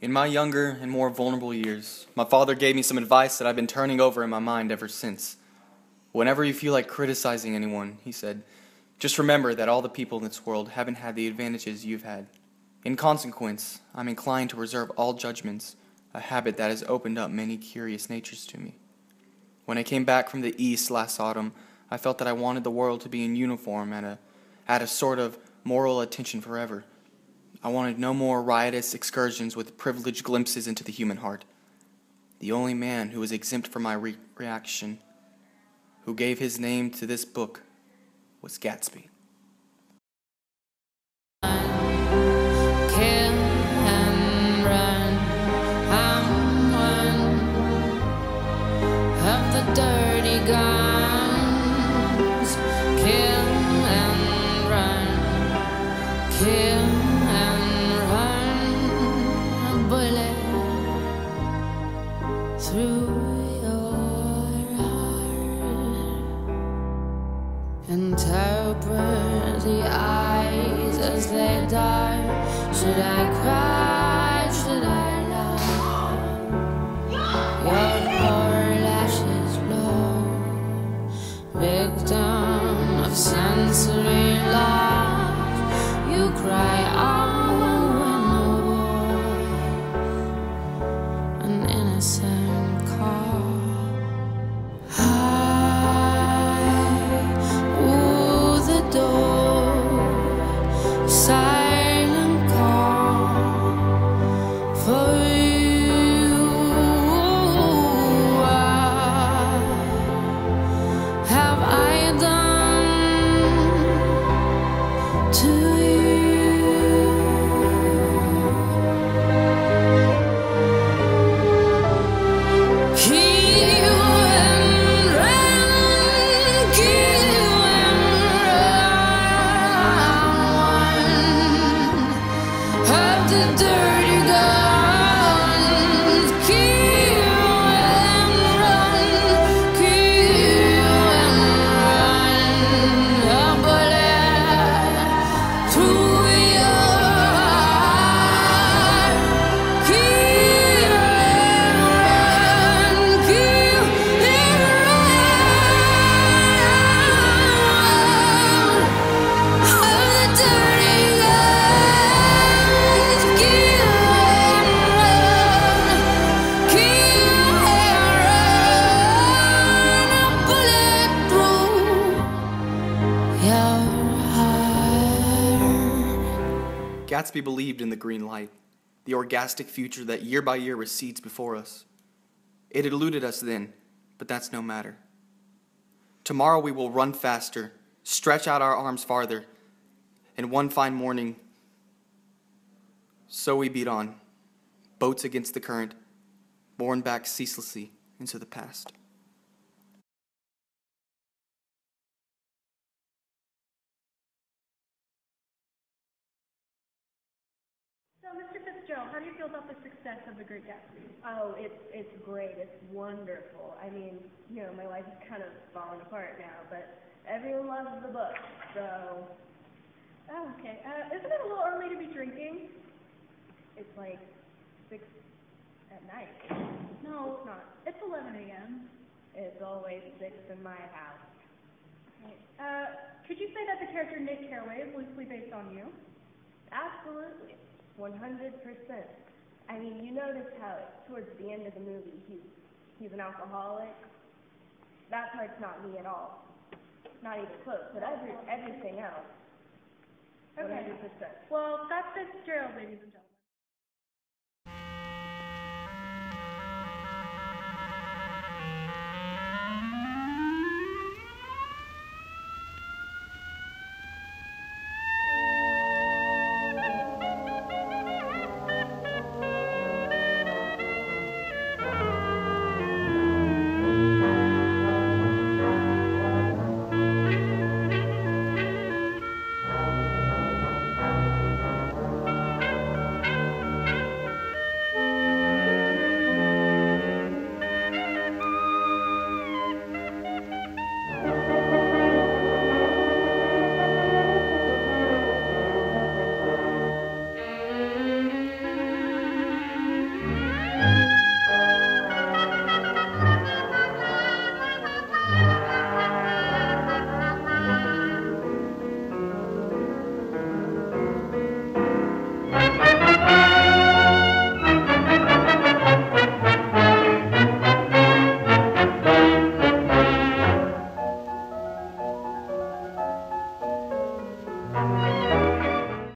In my younger and more vulnerable years, my father gave me some advice that I've been turning over in my mind ever since. Whenever you feel like criticizing anyone, he said, just remember that all the people in this world haven't had the advantages you've had. In consequence, I'm inclined to reserve all judgments, a habit that has opened up many curious natures to me. When I came back from the East last autumn, I felt that I wanted the world to be in uniform and a, at a sort of moral attention forever. I wanted no more riotous excursions with privileged glimpses into the human heart. The only man who was exempt from my re- reaction, who gave his name to this book, was Gatsby. Through your heart. Interpret the eyes as they die. Should I cry? Should I laugh? Your poor lashes blow. Victim of sensory loss. You cry out when the dirty Gatsby believed in the green light, the orgastic future that year by year recedes before us. It eluded us then, but that's no matter. Tomorrow we will run faster, stretch out our arms farther, and one fine morning, so we beat on, boats against the current, borne back ceaselessly into the past. So, Mr. Fitzgerald, how do you feel about the success of The Great Gatsby? Oh, it's it's great. It's wonderful. I mean, you know, my life is kind of falling apart now, but everyone loves the book. So Oh, okay. Uh, isn't it a little early to be drinking? it's like six at night. No, It's not. It's 11 a.m. It's always six in my house. Uh, could you say that the character Nick Carraway is loosely based on you? Absolutely, one hundred percent. I mean, you notice how towards the end of the movie he's he's an alcoholic. That part's not me at all. Not even close. But every everything else, Okay. hundred percent. Well, Scott Fitzgerald, ladies and gentlemen.